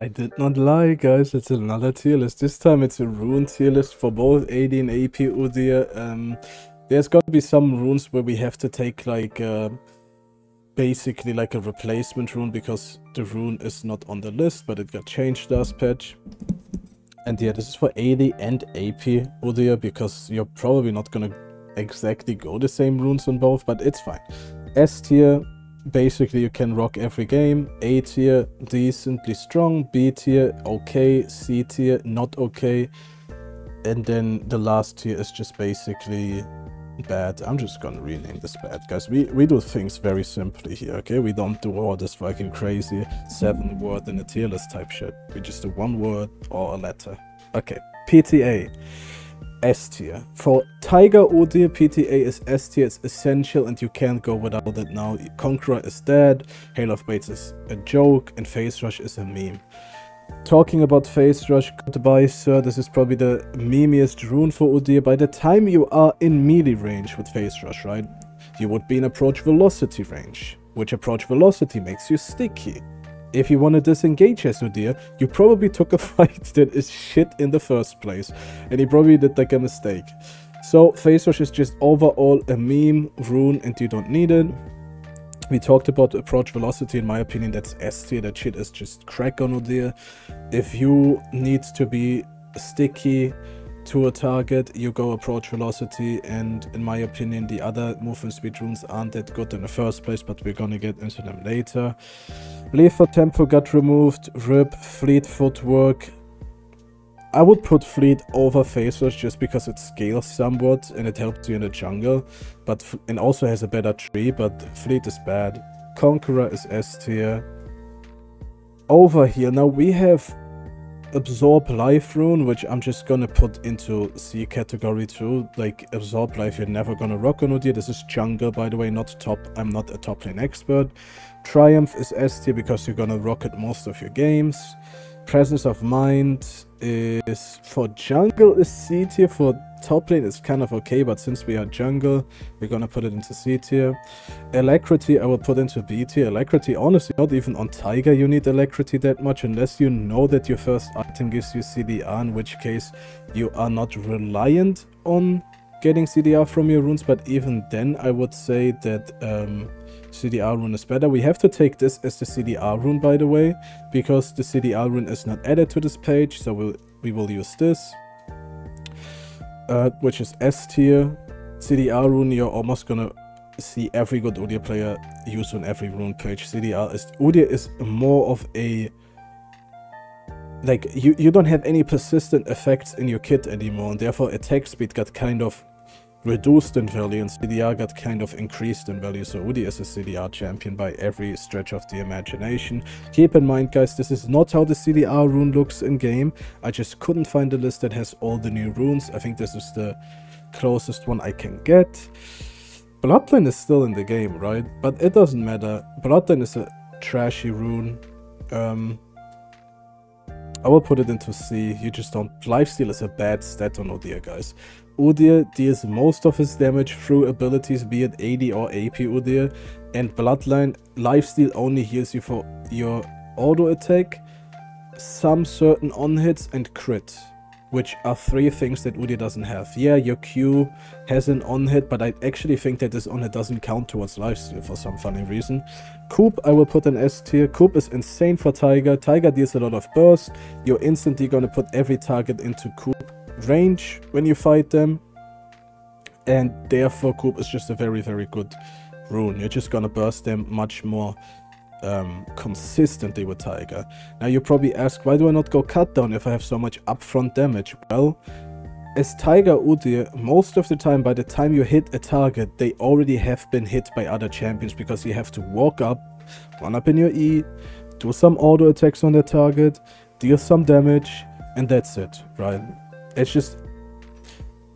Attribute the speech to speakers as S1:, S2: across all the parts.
S1: I did not lie, guys. It's another tier list. This time it's a rune tier list for both AD and AP Udyr. Um, there's got to be some runes where we have to take like uh, basically like a replacement rune because the rune is not on the list, but it got changed last patch. And yeah, this is for AD and AP Udyr because you're probably not gonna exactly go the same runes on both, but it's fine. S tier, basically you can rock every game. A tier, decently strong. B tier, okay. C tier, not okay. And then the last tier is just basically bad. I'm just gonna rename this bad, guys. We we do things very simply here, okay? We don't do all this fucking crazy seven word in a tier list type shit. We just do one word or a letter. Okay, PTA. S tier. For Tiger Udyr, PTA is S tier, it's essential and you can't go without it now. Conqueror is dead, Hail of Blades is a joke, and Phase Rush is a meme. Talking about Phase Rush, goodbye sir, this is probably the memeiest rune for Udyr. By the time you are in melee range with Phase Rush, right, you would be in approach velocity range, which approach velocity makes you sticky. If you want to disengage Udyr, you probably took a fight that is shit in the first place, and you probably did like a mistake. So Phase Rush is just overall a meme rune and you don't need it. We talked about approach velocity, in my opinion that's S tier, that shit is just crack on Udyr. If you need to be sticky, to a target, you go approach velocity, and in my opinion, the other movement speed runes aren't that good in the first place, but we're gonna get into them later. Lethal Tempo got removed, RIP, Fleet Footwork. I would put Fleet over Phase Rush just because it scales somewhat and it helps you in the jungle, but and also has a better tree, but Fleet is bad. Conqueror is S tier. Over here, now we have absorb life rune which i'm just gonna put into c category too like absorb life you're never gonna rock on Udyr. this is jungle by the way not top. I'm not a top lane expert. Triumph is s tier because you're gonna rock it most of your games. Presence of mind is for jungle is C tier, for top lane is kind of okay, but since we are jungle, we're gonna put it into C tier. Alacrity I will put into B tier. Alacrity, honestly, not even on Tiger you need Alacrity that much, unless you know that your first item gives you CDR, in which case you are not reliant on getting CDR from your runes, but even then I would say that um, CDR rune is better. We have to take this as the CDR rune, by the way, because the CDR rune is not added to this page, so we'll, we will use this, uh, which is S tier. CDR rune, you're almost gonna see every good Udyr player use on every rune page. CDR is Udyr is more of a like you you don't have any persistent effects in your kit anymore, and therefore attack speed got kind of reduced in value and CDR got kind of increased in value. So Udyr is a CDR champion by every stretch of the imagination. Keep in mind guys, this is not how the CDR rune looks in game. I just couldn't find a list that has all the new runes. I think this is the closest one I can get. Bloodline is still in the game, right? But it doesn't matter. Bloodline is a trashy rune. Um, I will put it into C. You just don't. Lifesteal is a bad stat on Udyr, guys. Udyr deals most of his damage through abilities, be it AD or AP Udyr, and Bloodline lifesteal only heals you for your auto attack, some certain on hits, and crit, which are three things that Udyr doesn't have. Yeah, your Q has an on hit, but I actually think that this on hit doesn't count towards lifesteal for some funny reason. Coup, I will put an S tier. Coup is insane for Tiger. Tiger deals a lot of burst. You're instantly gonna put every target into Coup range when you fight them. And therefore Coup is just a very, very good rune. You're just gonna burst them much more um, consistently with Tiger. Now you probably ask, why do I not go cut down if I have so much upfront damage? Well, as Tiger Udyr, most of the time by the time you hit a target, they already have been hit by other champions because you have to walk up, run up in your E, do some auto attacks on the target, deal some damage, and that's it, right? It's just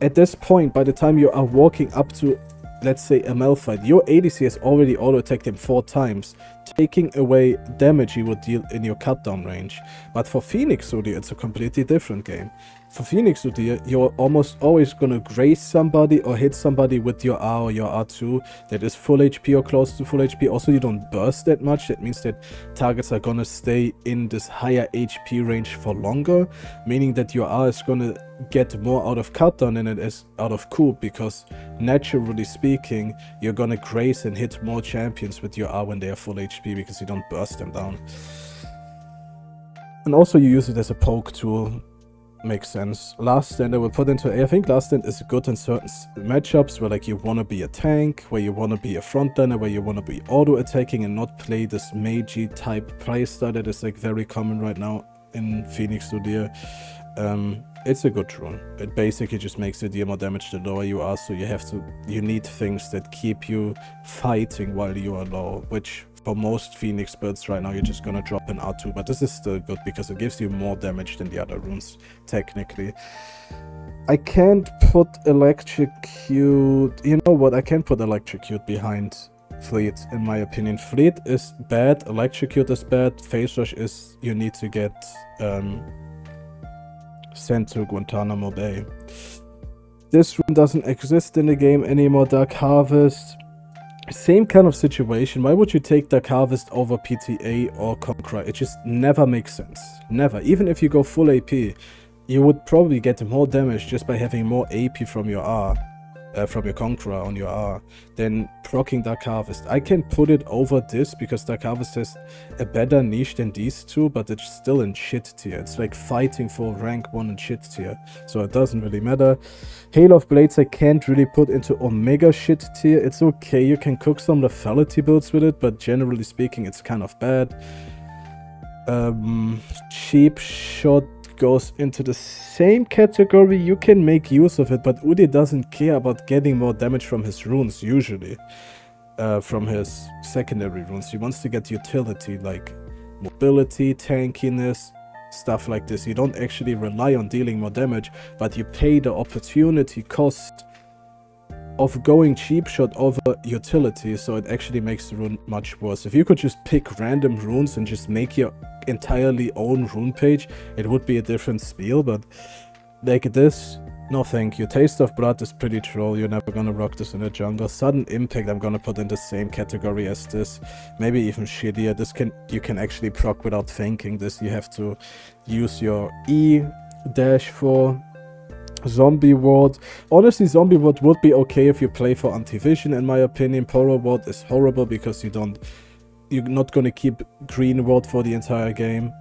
S1: at this point, by the time you are walking up to, let's say, a Malphite, your ADC has already auto-attacked him four times, taking away damage he would deal in your cut-down range. But for Phoenix Udyr, it's a completely different game. For Phoenix Udyr, you're almost always gonna graze somebody or hit somebody with your R or your R2 that is full HP or close to full HP. Also, you don't burst that much. That means that targets are gonna stay in this higher HP range for longer, meaning that your R is gonna get more out of cooldown than it is out of coup because naturally speaking, you're gonna graze and hit more champions with your R when they are full HP because you don't burst them down. And also you use it as a poke tool. Makes sense. Last stand I will put into A. I think last stand is good in certain matchups where like you want to be a tank, where you want to be a frontliner, where you want to be auto attacking and not play this magey type playstyle that is like very common right now in Phoenix Udyr. Um, it's a good rune. It basically just makes you deal more damage the lower you are, so you have to you need things that keep you fighting while you are low, which for most Phoenix builds right now, you're just gonna drop an R2, but this is still good because it gives you more damage than the other runes, technically. I can't put Electrocute... You know what, I can't put Electrocute behind Fleet, in my opinion. Fleet is bad, Electrocute is bad, Phase Rush is... You need to get um, sent to Guantanamo Bay. This rune doesn't exist in the game anymore, Dark Harvest. Same kind of situation. Why would you take the Harvest over PTA or Conqueror? It just never makes sense. Never. Even if you go full AP, you would probably get more damage just by having more AP from your R uh, from your Conqueror on your R, then proccing Dark Harvest. I can put it over this because Dark Harvest has a better niche than these two, but it's still in shit tier. It's like fighting for rank 1 in shit tier, so it doesn't really matter. Hail of Blades I can't really put into Omega shit tier. It's okay, you can cook some lethality builds with it, but generally speaking it's kind of bad. Um, cheap shot goes into the same category, you can make use of it, but Udi doesn't care about getting more damage from his runes, usually. Uh, from his secondary runes. He wants to get utility, like mobility, tankiness, stuff like this. You don't actually rely on dealing more damage, but you pay the opportunity cost of going cheap shot over utility, so it actually makes the rune much worse. If you could just pick random runes and just make your entirely own rune page, it would be a different spiel, but like this, no thank you. Taste of Blood is pretty troll, you're never gonna rock this in the jungle. Sudden Impact I'm gonna put in the same category as this. Maybe even shittier. This can you can actually proc without thinking this. You have to use your E dash for Zombie Ward. Honestly, Zombie Ward would be okay if you play for Anti-Vision, in my opinion. Poro Ward is horrible because you don't... You're not gonna keep Green Ward for the entire game.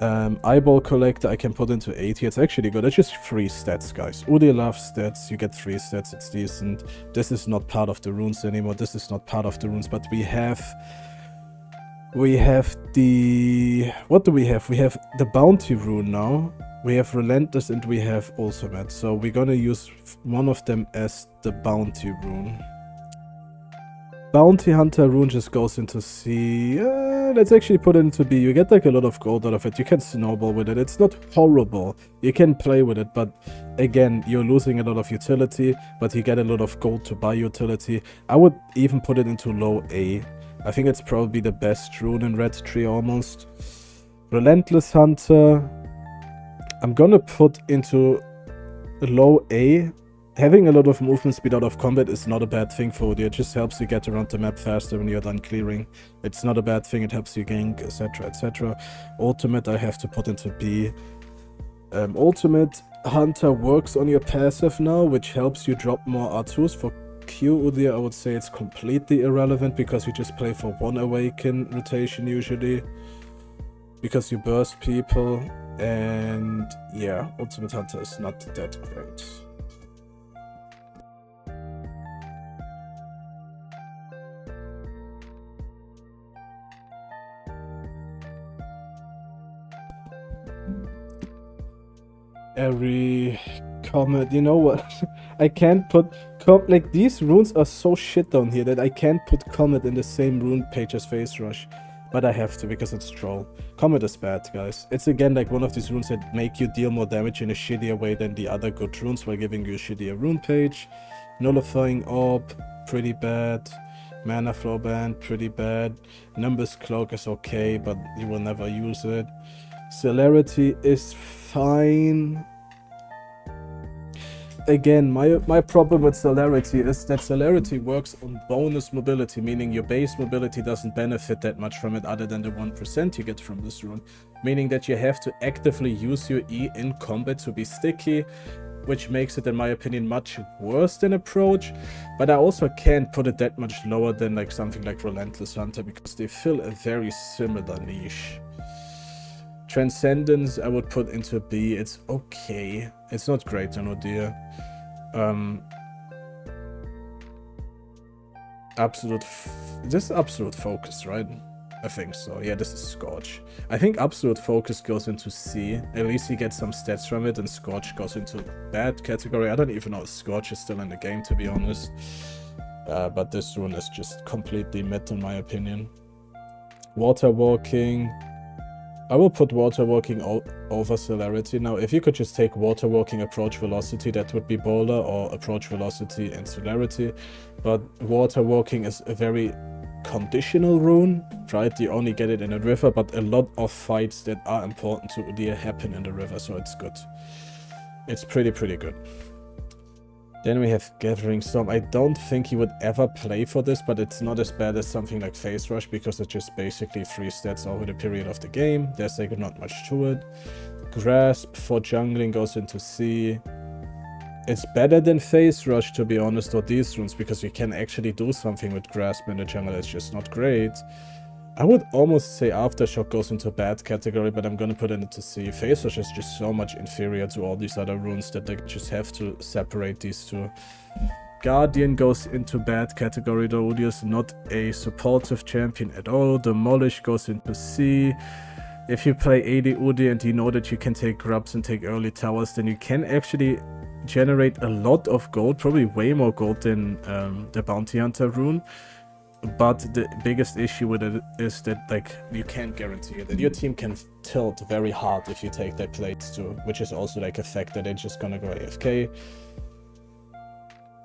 S1: Um, eyeball Collector I can put into 80. It's actually good. It's just free stats, guys. Udyr loves stats. You get free stats. It's decent. This is not part of the runes anymore. This is not part of the runes, but we have... We have the... What do we have? We have the Bounty rune now. We have Relentless and we have Ultimate, so we're gonna use one of them as the Bounty rune. Bounty Hunter rune just goes into C. Uh, let's actually put it into B. You get like a lot of gold out of it. You can snowball with it. It's not horrible. You can play with it, but again, you're losing a lot of utility, but you get a lot of gold to buy utility. I would even put it into low A. I think it's probably the best rune in Red Tree almost. Relentless Hunter, I'm gonna put into low A. Having a lot of movement speed out of combat is not a bad thing for you. It just helps you get around the map faster when you're done clearing. It's not a bad thing. It helps you gank, etc, etc. Ultimate I have to put into B. Um, Ultimate Hunter works on your passive now, which helps you drop more R2s. For Q Udyr, I would say it's completely irrelevant because you just play for one Awaken rotation usually. Because you burst people and yeah, Ultimate Hunter is not that great. Every comment, you know what? I can't put com like these runes are so shit down here that I can't put Comet in the same rune page as Phase Rush. But I have to because it's troll. Comet is bad, guys. It's again like one of these runes that make you deal more damage in a shittier way than the other good runes while giving you a shittier rune page. Nullifying Orb, pretty bad. Mana Flow Band, pretty bad. Nimbus Cloak is okay, but you will never use it. Celerity is fine. again, my my problem with celerity is that celerity works on bonus mobility, meaning your base mobility doesn't benefit that much from it other than the 1% you get from this rune. Meaning that you have to actively use your E in combat to be sticky, which makes it, in my opinion, much worse than approach. But I also can't put it that much lower than like something like Relentless Hunter because they fill a very similar niche. Transcendence I would put into B. It's okay. It's not great on Udyr. Um, absolute... this is absolute focus, right? I think so. Yeah, this is Scorch. I think Absolute Focus goes into C. At least he gets some stats from it, and Scorch goes into bad category. I don't even know if Scorch is still in the game, to be honest. Uh, but this rune is just completely mid, in my opinion. Water Walking. I will put Water Walking over Celerity. Now, if you could just take Water Walking Approach Velocity, that would be Boulder, or Approach Velocity and Celerity. But Water Walking is a very conditional rune, right? You only get it in a river, but a lot of fights that are important to Udyr happen in the river, so it's good. It's pretty, pretty good. Then we have Gathering Storm. I don't think he would ever play for this, but it's not as bad as something like Phase Rush because it's just basically three stats over the period of the game. There's like not much to it. Grasp for jungling goes into C. It's better than Phase Rush, to be honest, or these runes, because you can actually do something with Grasp in the jungle. It's just not great. I would almost say Aftershock goes into bad category, but I'm gonna put it into C. Phase Rush is just so much inferior to all these other runes that they just have to separate these two. Guardian goes into bad category though, Udyr's not a supportive champion at all. Demolish goes into C. If you play AD Udyr and you know that you can take grubs and take early towers, then you can actually generate a lot of gold, probably way more gold than um, the Bounty Hunter rune. But the biggest issue with it is that like you can't guarantee that your team can tilt very hard if you take their plates too, which is also like a fact that they're just gonna go AFK.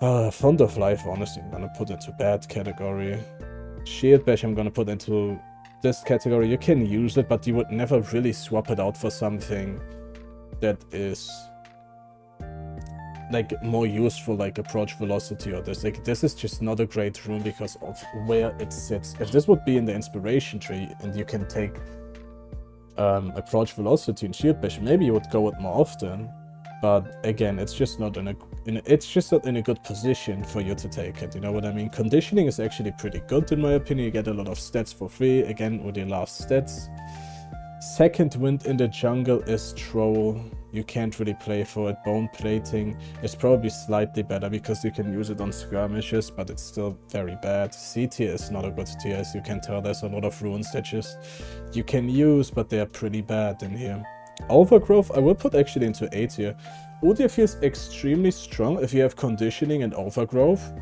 S1: Uh, Font of Life, honestly, I'm gonna put into bad category. Shield Bash, I'm gonna put into this category. You can use it, but you would never really swap it out for something that is like more useful like approach velocity or this. Like this is just not a great rune because of where it sits. If this would be in the inspiration tree and you can take um, approach velocity and shield bash maybe you would go it more often. But again it's just not in a, in it's just not in a good position for you to take it you know what i mean? Conditioning is actually pretty good in my opinion. You get a lot of stats for free again with your last stats. Second wind in the jungle is troll you can't really play for it. Bone plating is probably slightly better because you can use it on skirmishes, but it's still very bad. C tier is not a good tier, as you can tell. There's a lot of runes that just you can use, but they are pretty bad in here. Overgrowth, I will put actually into A tier. Udyr feels extremely strong if you have conditioning and overgrowth.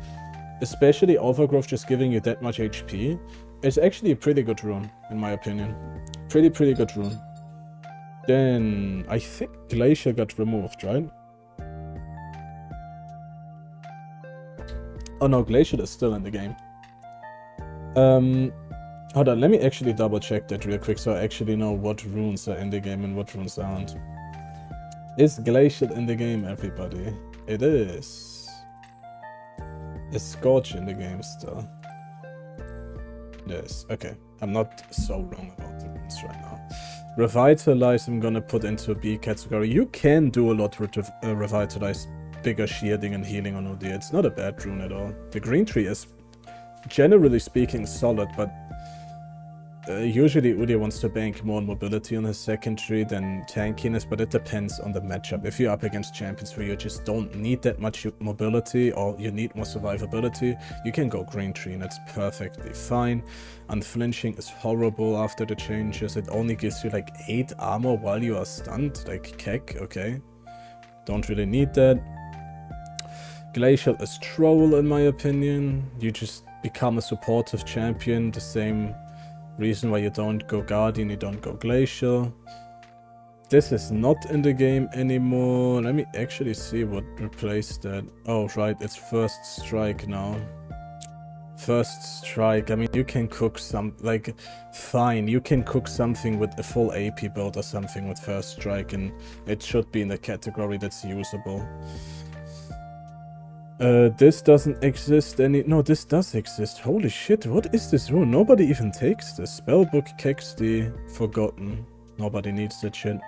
S1: Especially overgrowth just giving you that much HP. It's actually a pretty good rune, in my opinion. Pretty, pretty good rune. Then I think Glacial got removed, right? Oh no, Glacial is still in the game. Um, hold on, let me actually double check that real quick so I actually know what runes are in the game and what runes aren't. Is Glacial in the game, everybody? It is. Is Scorch in the game still? Yes, okay. I'm not so wrong about the runes right now. Revitalize I'm gonna put into a B category. You can do a lot with uh, Revitalize, bigger shielding and healing on Udyr. It's not a bad rune at all. The green tree is, generally speaking, solid, but uh, usually Udyr wants to bank more mobility on his secondary than tankiness, but it depends on the matchup. If you're up against champions where you just don't need that much mobility or you need more survivability, you can go green tree and it's perfectly fine. Unflinching is horrible after the changes. It only gives you like 8 armor while you are stunned, like Keck, okay. Don't really need that. Glacial is troll in my opinion. You just become a supportive champion, the same Reason why you don't go Guardian, you don't go Glacial. This is not in the game anymore. Let me actually see what replaced that. Oh, right, it's First Strike now. First Strike, I mean, you can cook some, like, fine, you can cook something with a full AP build or something with First Strike, and it should be in the category that's usable. Uh, this doesn't exist any- no, this does exist. Holy shit, what is this rune? Nobody even takes this. Spellbook the Forgotten. Nobody needs that shit.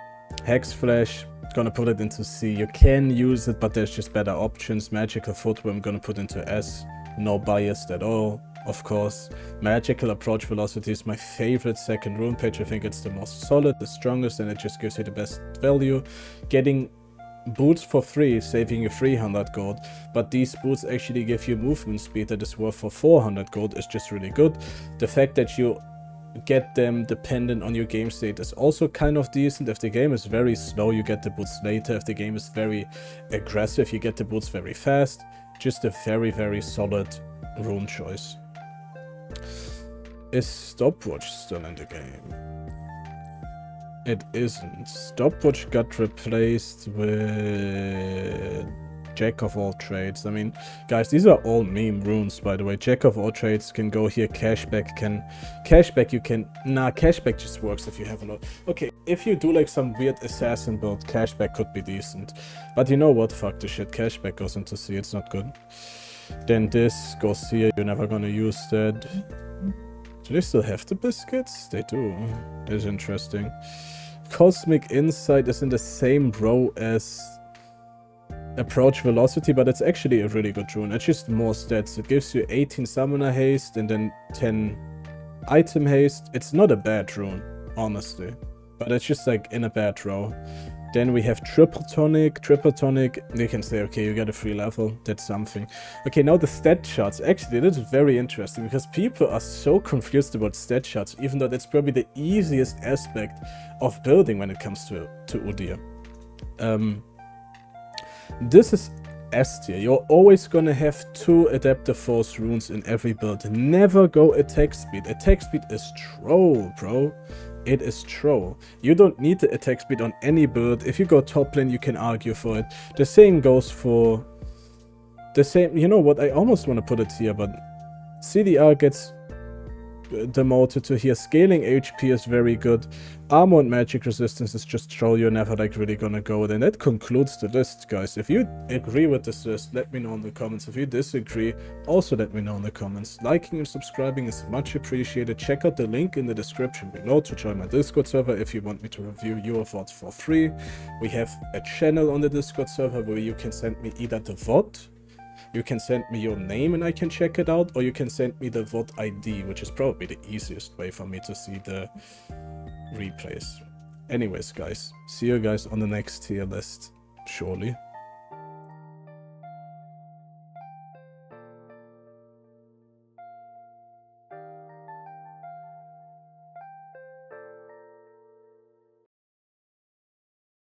S1: Hex Flash, gonna put it into C. You can use it, but there's just better options. Magical Footwear, I'm gonna put into S. No biased at all, of course. Magical Approach Velocity is my favorite second rune page. I think it's the most solid, the strongest, and it just gives you the best value. Getting boots for free, saving you 300 gold, but these boots actually give you movement speed that is worth for 400 gold is just really good. The fact that you get them dependent on your game state is also kind of decent. If the game is very slow, you get the boots later. If the game is very aggressive, you get the boots very fast. Just a very, very solid rune choice. Is stopwatch still in the game? It isn't. Stopwatch got replaced with Jack of all trades. I mean, guys, these are all meme runes, by the way. Jack of all trades can go here. Cashback can... Cashback you can... Nah, cashback just works if you have a lot. Okay, if you do like some weird assassin build, cashback could be decent. But you know what? Fuck the shit. Cashback goes into C. It's not good. Then this goes here. You're never gonna use that. Do they still have the biscuits? They do. That's interesting. Cosmic Insight is in the same row as approach velocity, but it's actually a really good rune. It's just more stats. It gives you 18 summoner haste and then 10 item haste. It's not a bad rune, honestly. But it's just like in a bad row. Then we have triple tonic, triple tonic. You can say, okay, you get a free level. That's something. Okay, now the stat shards. Actually, this is very interesting because people are so confused about stat shards, even though that's probably the easiest aspect of building when it comes to, to Udyr. Um, this is S tier. You're always gonna have two adaptive force runes in every build. Never go attack speed. Attack speed is troll, bro. It is troll. You don't need the attack speed on any build. If you go top lane, you can argue for it. The same goes for... The same... You know what? I almost want to put it here, but... CDR gets demoted to here. Scaling HP is very good. Armor and magic resistance is just troll. You're never like really gonna go with. And that concludes the list, guys. If you agree with this list, let me know in the comments. If you disagree, also let me know in the comments. Liking and subscribing is much appreciated. Check out the link in the description below to join my Discord server if you want me to review your VODs for free. We have a channel on the Discord server where you can send me either the VOD you can send me your name and I can check it out, or you can send me the VOD ID, which is probably the easiest way for me to see the replays. Anyways, guys, see you guys on the next tier list, surely.